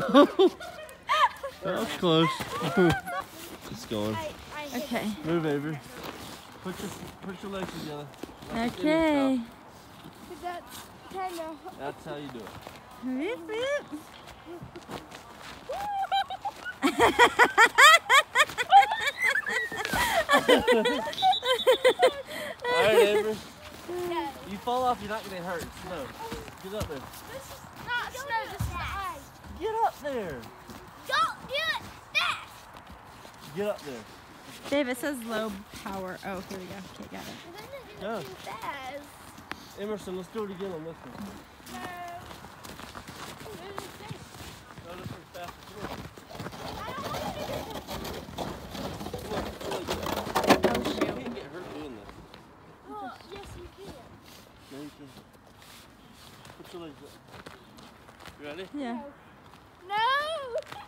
that was close. it's going. I, I hit Okay. Move, Avery. Put your, put your legs together. Like a Okay. that's kind of. That's how you do it. Whoop, whoop. All right, Avery. You fall off, you're not gonna hurt. It's snow. Get up there. This is not snow. This is the ice. Get up there. Don't do it fast. Get up there. Dave, it says low power. Oh, here we go. Okay, got it. You're gonna do Go. fast. Emerson, let's do it again on this one. No. No, this one's faster. Come on. I don't want to do it. Come on. Really good. Oh, You shoot. can't get hurt doing this. Well, yes, you can. No, you can. Put your legs up. You ready? Yeah. No.